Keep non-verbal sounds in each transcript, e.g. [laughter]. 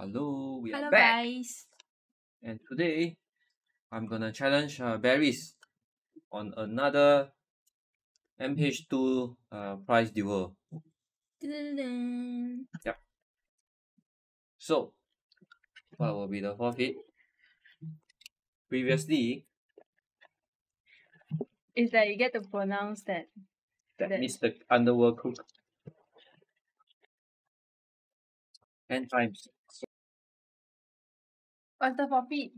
Hello, we Hello are back. guys. And today, I'm gonna challenge uh, Barry's on another MH2 uh, prize duel. Dun-dun-dun. So, what will be the forfeit? Previously, Is that you get to pronounce that. that That- Mr. Underworld Cook 10 times. What's the forfeit?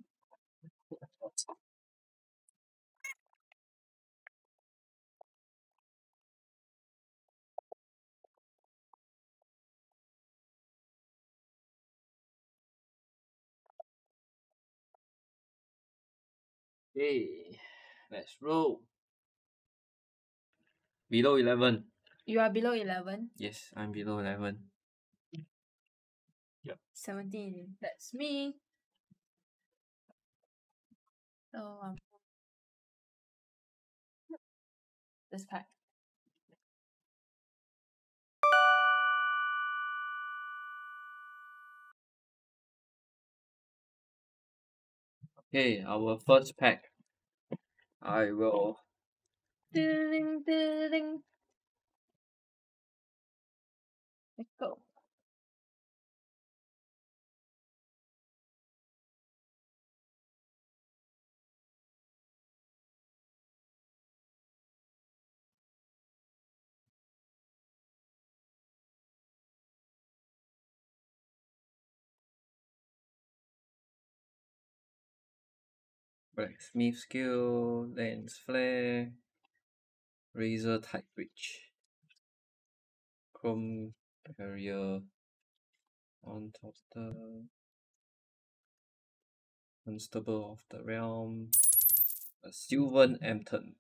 Okay, let's roll. Below 11. You are below 11. Yes, I'm below 11. Yep. 17. That's me. So um this pack. Okay, our first pack. I will Ding ding ding. Let's go. Blacksmith skill, lens flare, razor tight bridge, chrome barrier on top the constable of the realm, a Sylvan Anthem,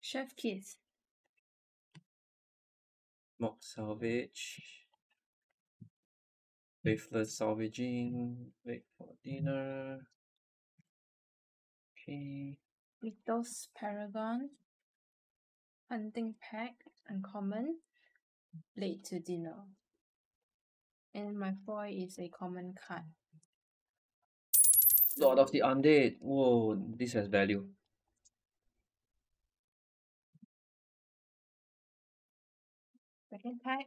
Chef kiss. Mogg Salvage, faithless salvaging, wait for dinner. Okay, Mythos Paragon. Hunting pack. Uncommon. Late to dinner. And my foil is a common card. Lord of the Undead. Whoa, this has value. Second pack.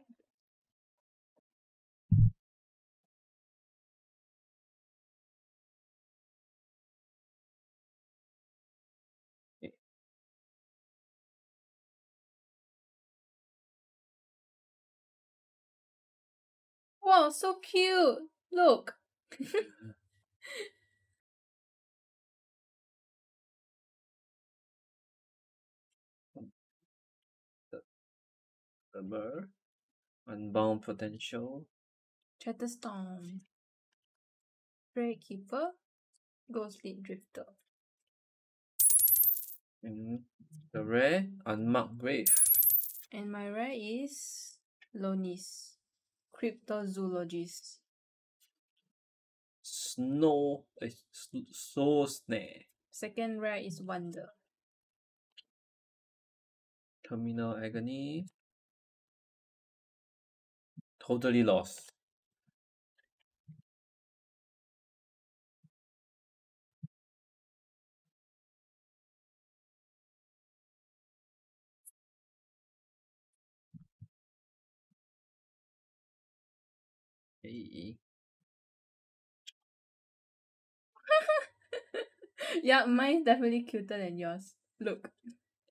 Wow, so cute! Look! The [laughs] Mer, Unbound Potential, Chatterstorm. Keeper. Ghostly Drifter. and the rare Unmarked Grave. And my rare is Lonis. Cryptozoologist. Snow, uh, s- Soul Snare, Second rare is Wonder. Terminal Agony. Totally lost. [laughs] Yeah, mine's definitely cuter than yours. Look.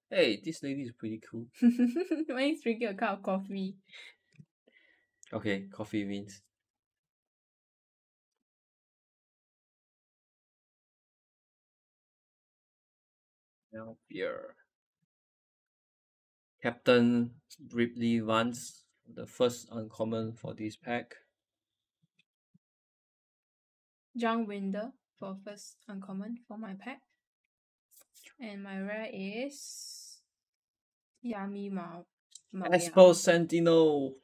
hey, this lady is pretty cool. [laughs] mine's drinking a cup of coffee. Okay, coffee wins. Now beer. Captain Ripley Vance, the first uncommon for this pack. Junk Winder for first uncommon for my pack. And my rare is Yami Mao. Esper Sentinel.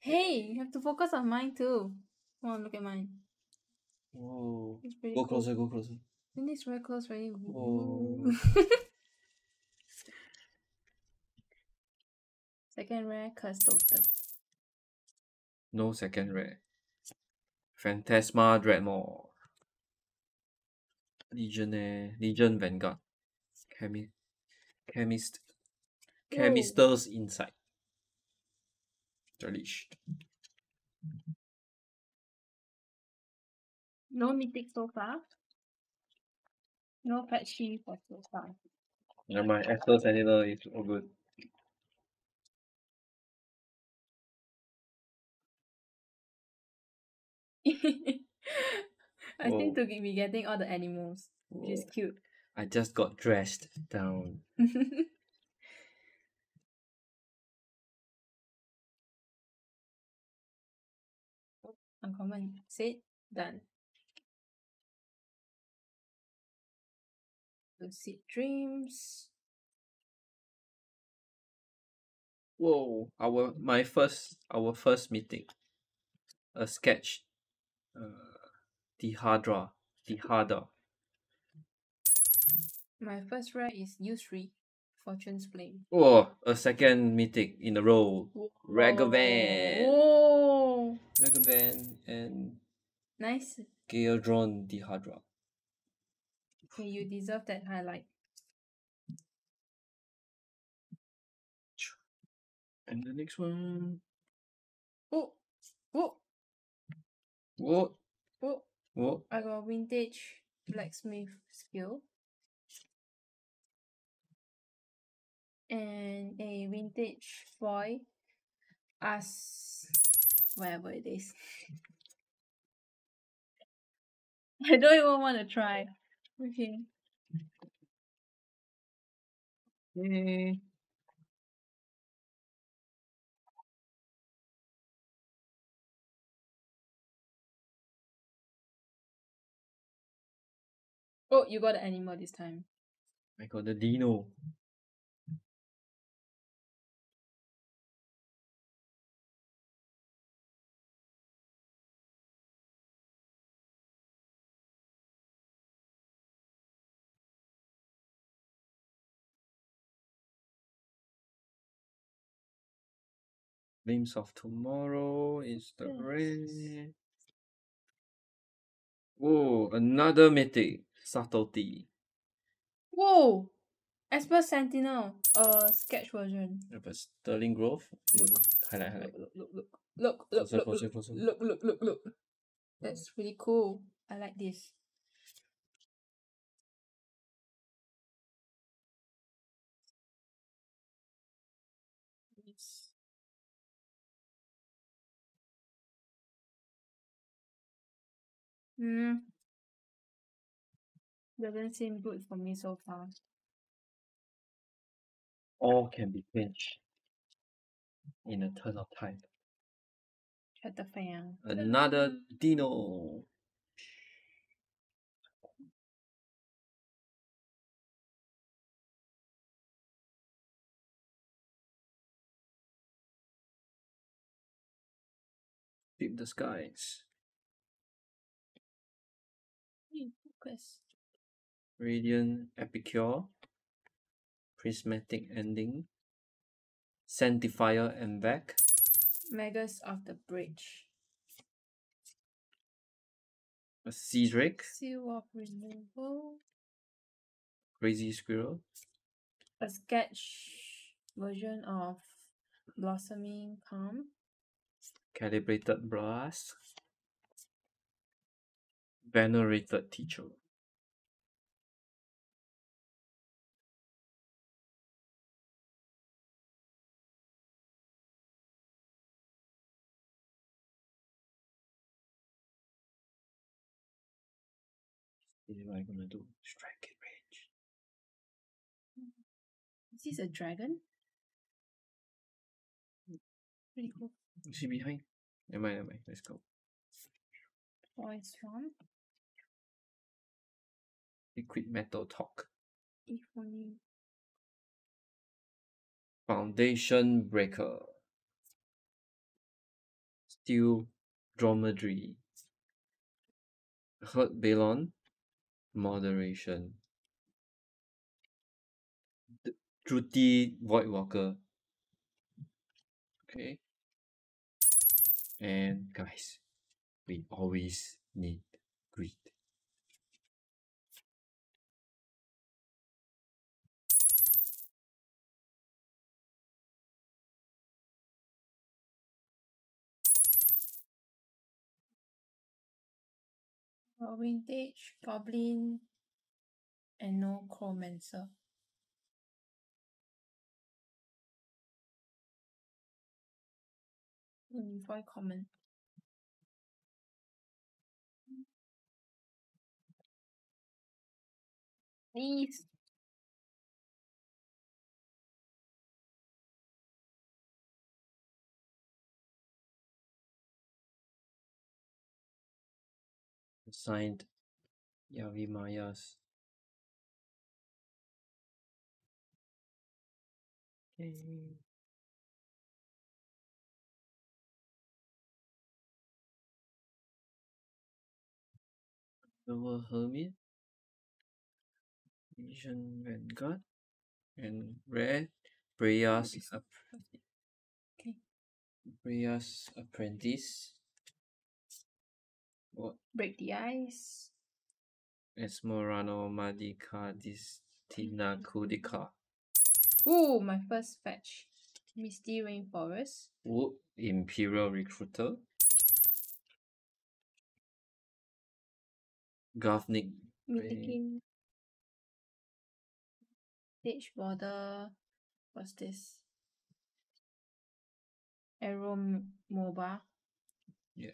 Hey, you have to focus on mine too. Come on, look at mine. Whoa. Go cool. closer, go closer. Then it's very close already. Whoa. [laughs] Second rare, Curse Totem. No second rare. Phantasma Dreadmore. Legionnaire. Eh, Legion Vanguard. Chemi- Chemist. Chemister's Insight. Unleashed. No mythic so far. No patchy for so far. Never mind. Esper Sentinel is all good. [laughs] I seem to be getting all the animals, which is cute. I just got dressed down. [laughs] Uncommon. Said done. Lucid dreams. Whoa, our my first our first meeting. A sketch. Dihadra. Dihada. My first rare is Yusri, Fortune's Flame. Whoa, a second meeting in a row. Ragavan. Oh, Ragavan and nice. Geyadrone Dihadra. Okay, you deserve that highlight. And the next one. Oh, oh, What? oh. What? I got vintage blacksmith skill. And a vintage foil as whatever it is. [laughs] I don't even want to try. Okay. Yay. Oh, you got the animal this time. I got the Dino. Glimpse of Tomorrow is the Yes. rare. Whoa, another mythic. Subtlety. Whoa! Esper Sentinel, uh, sketch version. Have a Sterling Grove. Mm, Highlight, highlight. Look, look, look, look, look, Closer, look, closer, look, closer. look, look, look, look. That's really cool. I like this. Yes. Hmm. Doesn't seem good for me so far. All can be changed in a turn of time. Shut the fan. Another Dino. Deep the skies. Focus. Radiant Epicure. Prismatic Ending. Sanctifier en-Vec. Magus of the Bridge. A Drake. Seal of Removal. Crazy Squirrel. A sketch version of Blossoming Palm, Calibrated Blast. Venerated Teacher. This is what I'm gonna do. Strike it range. This is this a dragon? Pretty cool. You see behind? Never mind, never mind. Let's go. Oh, Voice from Liquid Metal Talk. if only Foundation Breaker. Steel Dromedary. Hurt Balon. Moderation. D- Druti Voidwalker. Okay. And guys, we always need Uh, vintage, goblin, and no chromancer. Only five common. Please. Signed Yavi Mayas. Okay. Lower Hermit. Asian Vanguard. And Obvious. Ap- Okay. Preya's Apprentice. Break the ice. Esmorano Madika Distina Kudika. Ooh, my first fetch. Misty Rainforest. Wood Imperial Recruiter. Govnik. Mythicking. Stage border. What's this? Arrow MOBA. Yeah.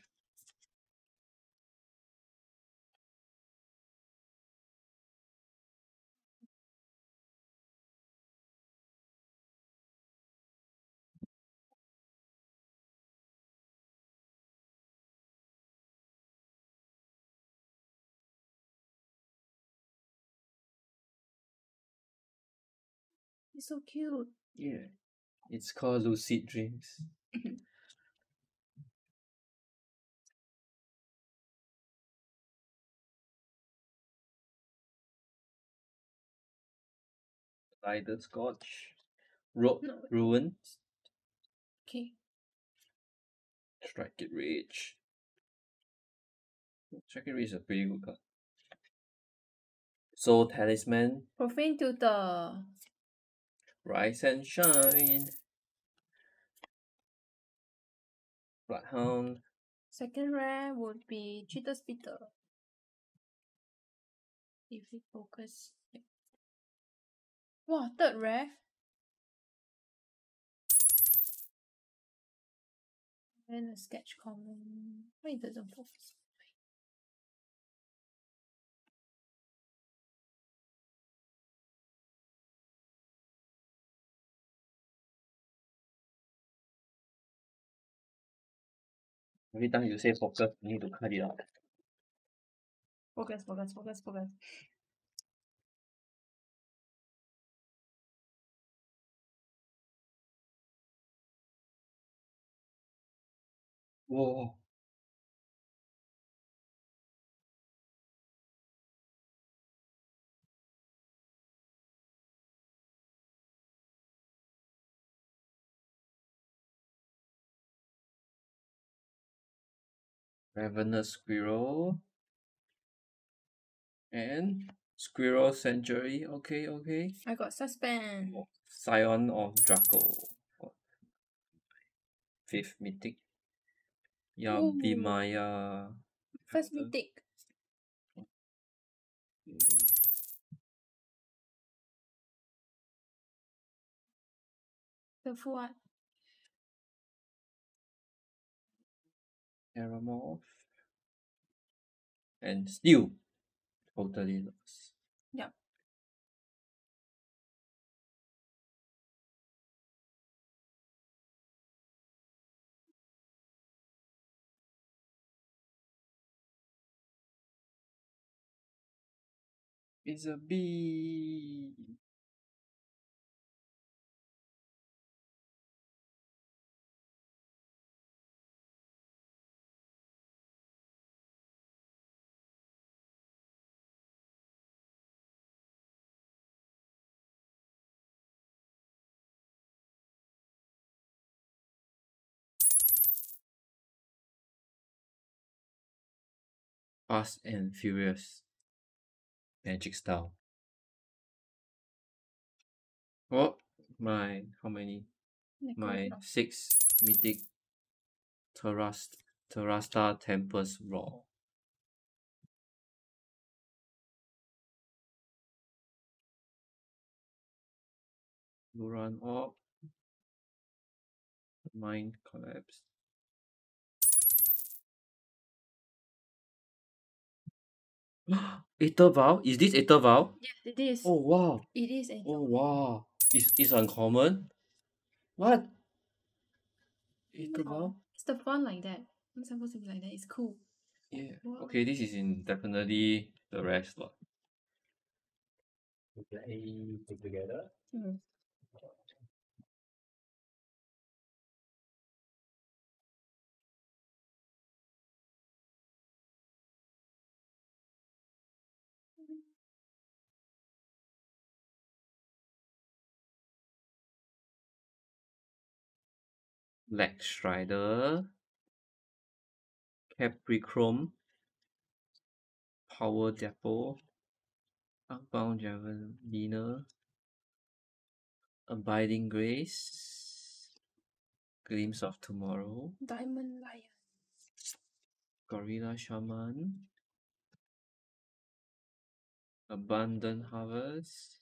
It's so cute. Yeah. It's called Lucid Dreams. Mm-hmm. Lighter Scotch. Ro- No. Ruin. Okay. Strike it Rage. Strike it Rage is a pretty good card. Sol Talisman. Profane Tutor. Rise and Shine. Bloodhound. Second rare would be Cheetah Spitter. If we focus. Wow, third rare. Then a sketch common. Why it doesn't focus? Every time you say focus, you need to cut it out. Focus, focus, focus, focus. Whoa. Ravenous Squirrel. And Squirrel Sanctuary. Okay, okay. I got suspend. Scion of Draco. Fifth Mythic. Yavimaya. First mythic. The full. Aramorph. And still totally lost. Yep. It's a bee. Fast and Furious magic style. What? My how many? My six mythic Terrast Terrasta Tempest Raw. Zuran Orb. Mind Collapse. [gasps] Aether Vial? Is this Aether Vial? Yes, it is. Oh wow! It is a Oh wow! It's, it's uncommon? What? Aether No. Vial? It's the font like that. It's supposed to be like that. It's cool. Yeah. Wow. Okay, this is in definitely the rest lot. We play together. Mm. Black Strider, Caprichrome, Power Depot, Outbound Javeliner, Abiding Grace, Glimpse of Tomorrow, Diamond Lion. Gorilla Shaman, Abundant Harvest,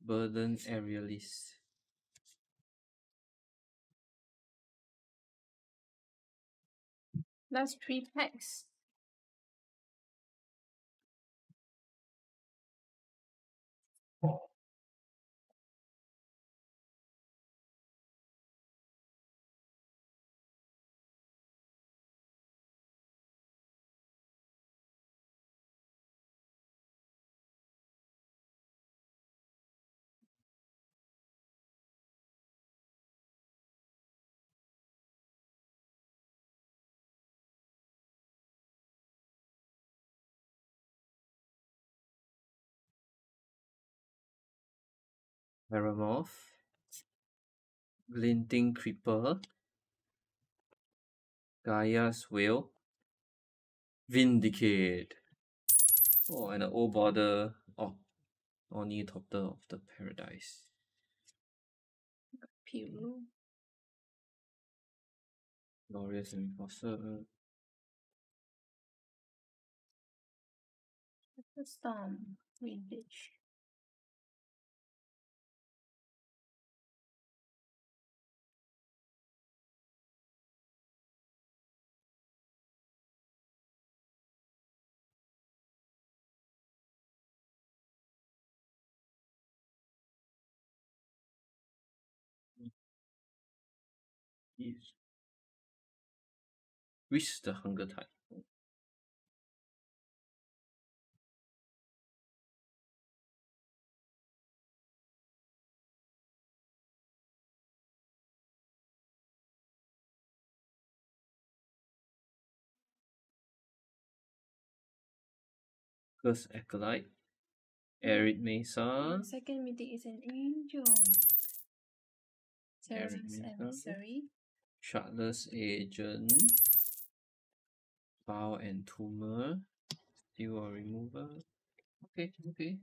Burden Aerialist. That's three packs. Paramorph, Glinting Creeper, Gaia's Will, Vindicate. Oh, and an old border of Ornithopter of the Paradise. Piru. Glorious Enforcer, The Storm. Yes. Which the Hunger type? Curse Acolyte, Arid Mesa, second meeting is an angel. Mesa. emissary. Shardless Agent, Bow and Tumor, or Remover. Okay, okay.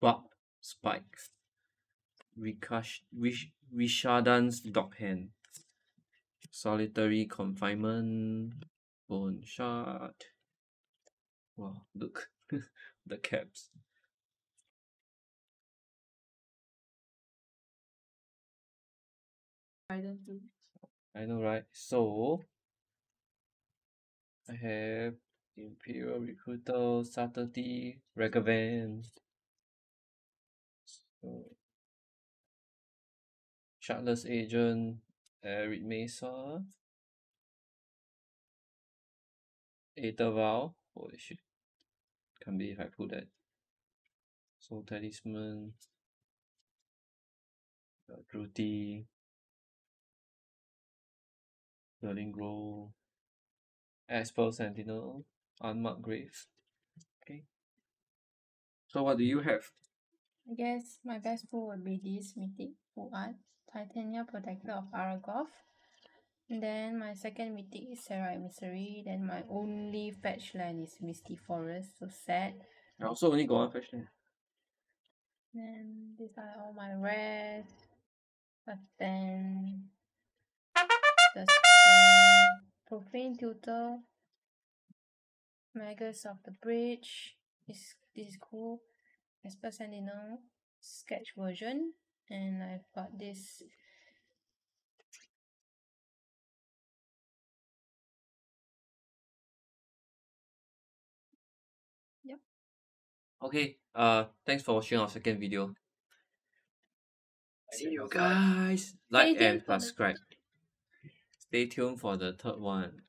Bark Spike. Rikash, Wish, Rishadan's Dockhand. Solitary Confinement. Bone Shard. Wow, look. [laughs] the caps. I don't do. I know, right? So, I have Imperial Recruiter, Saturday, Ragavan. So, Shardless Agent, Arid Mesa. Aether Vial. Holy shit. Can't believe I put that. Sol Talisman. Uh, Druti. Sterling Grove. Esper Sentinel. Unmarked Grave. Okay. So what do you have? I guess my best pull would be this Mythic Art, Titania Protector of Argoth. And then my second Mythic is Sarah Emissary. Then my only fetch land is Misty Forest, so sad. I also only got one fetch land. Then these are all my rares. But then the, the Profane Tutor, Magus of the Bridge. Is this is cool. Esper Sentinel sketch version. And I've got this Yep. Okay, uh, thanks for watching our second video. See you guys. Like and subscribe. Stay tuned for the third one.